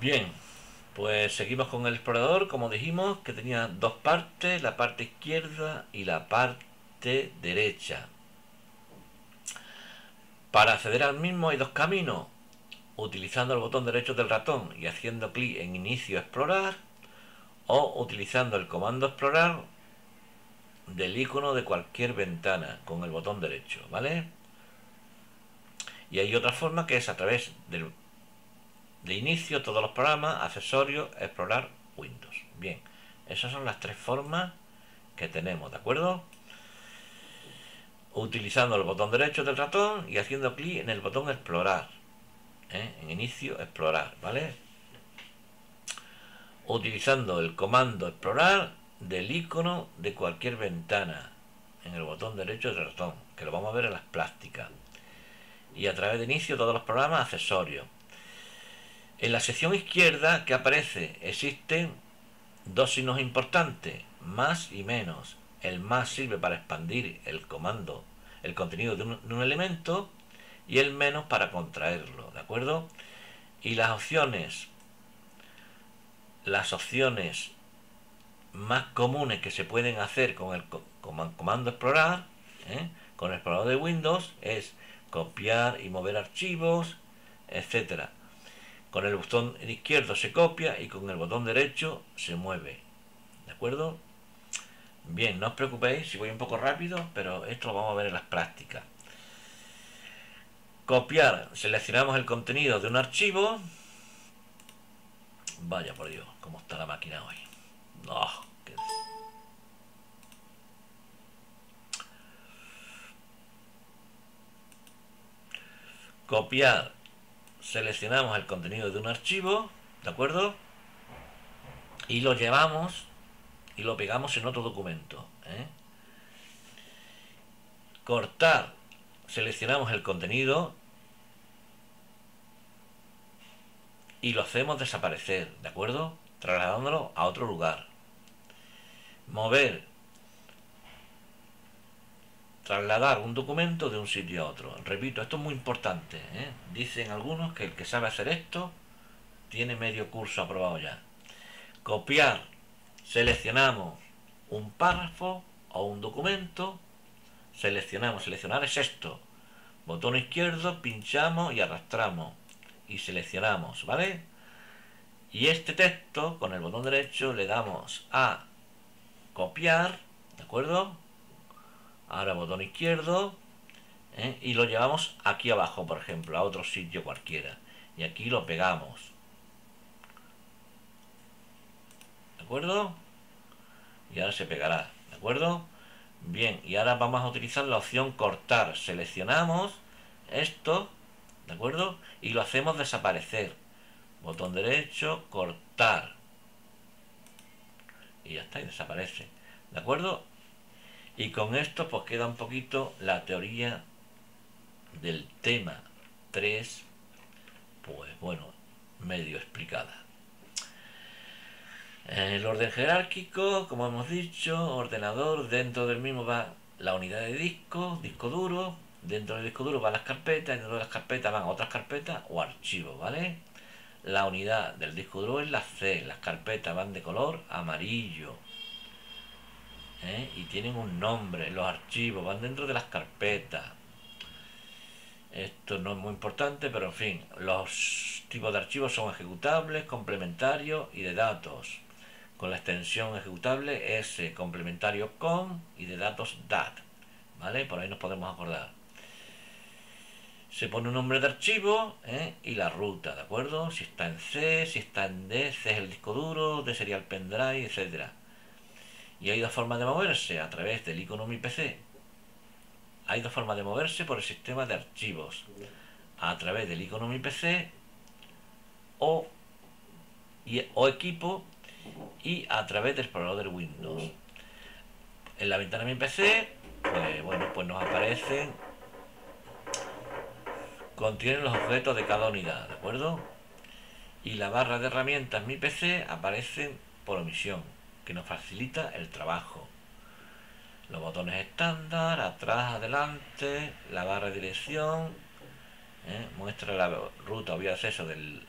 Bien, pues seguimos con el explorador, como dijimos, que tenía dos partes, la parte izquierda y la parte derecha. Para acceder al mismo hay dos caminos, utilizando el botón derecho del ratón y haciendo clic en inicio explorar o utilizando el comando explorar del icono de cualquier ventana con el botón derecho, ¿vale? Y hay otra forma que es a través del de inicio todos los programas, accesorios, explorar Windows. Bien, esas son las tres formas que tenemos, ¿de acuerdo? Utilizando el botón derecho del ratón y haciendo clic en el botón explorar. ¿eh? En inicio, explorar, ¿vale? Utilizando el comando explorar del icono de cualquier ventana en el botón derecho del ratón, que lo vamos a ver en las plásticas. Y a través de inicio todos los programas accesorios. En la sección izquierda que aparece existen dos signos importantes, más y menos. El más sirve para expandir el comando, el contenido de un, elemento y el menos para contraerlo, ¿de acuerdo? Y las opciones, las opciones más comunes que se pueden hacer con el comando explorar, ¿eh? con el explorador de Windows, es copiar y mover archivos, etcétera. Con el botón izquierdo se copia y con el botón derecho se mueve. ¿De acuerdo? Bien, no os preocupéis si voy un poco rápido, pero esto lo vamos a ver en las prácticas. Copiar. Seleccionamos el contenido de un archivo. Vaya por Dios, cómo está la máquina hoy. No, Copiar seleccionamos el contenido de un archivo, ¿de acuerdo? Y lo llevamos y lo pegamos en otro documento. ¿eh? Cortar, seleccionamos el contenido y lo hacemos desaparecer, ¿de acuerdo? Trasladándolo a otro lugar. Mover, trasladar un documento de un sitio a otro. Repito, esto es muy importante. ¿eh? Dicen algunos que el que sabe hacer esto tiene medio curso aprobado ya. Copiar. Seleccionamos un párrafo o un documento. Seleccionamos. Seleccionar es esto. Botón izquierdo, pinchamos y arrastramos. Y seleccionamos, ¿vale? Y este texto, con el botón derecho, le damos a copiar, ¿de acuerdo? Ahora botón izquierdo ¿eh? y lo llevamos aquí abajo por ejemplo a otro sitio cualquiera y aquí lo pegamos ¿de acuerdo? y ahora se pegará ¿de acuerdo? bien y ahora vamos a utilizar la opción cortar seleccionamos esto ¿de acuerdo? y lo hacemos desaparecer botón derecho cortar y ya está y desaparece ¿de acuerdo? Y con esto pues queda un poquito la teoría del tema 3, pues bueno, medio explicada. El orden jerárquico, como hemos dicho, ordenador, dentro del mismo va la unidad de disco, disco duro, dentro del disco duro van las carpetas, dentro de las carpetas van otras carpetas o archivos, ¿vale? La unidad del disco duro es la C, las carpetas van de color amarillo, ¿eh? y tienen un nombre, los archivos van dentro de las carpetas. Esto no es muy importante, pero en fin, los tipos de archivos son ejecutables, complementarios y de datos. Con la extensión ejecutable S, complementario con y de datos DAT. ¿Vale? Por ahí nos podemos acordar. Se pone un nombre de archivo ¿eh? y la ruta, ¿de acuerdo? Si está en C, si está en D, C es el disco duro, D sería el pendrive, etcétera y hay dos formas de moverse, a través del icono Mi PC. Hay dos formas de moverse por el sistema de archivos. A través del icono Mi PC o, o equipo y a través del explorador Windows. En la ventana Mi PC, pues bueno, pues nos aparecen contienen los objetos de cada unidad, ¿de acuerdo? Y la barra de herramientas Mi PC aparecen por omisión que nos facilita el trabajo. Los botones estándar, atrás, adelante, la barra de dirección, ¿eh? muestra la ruta o vía de acceso del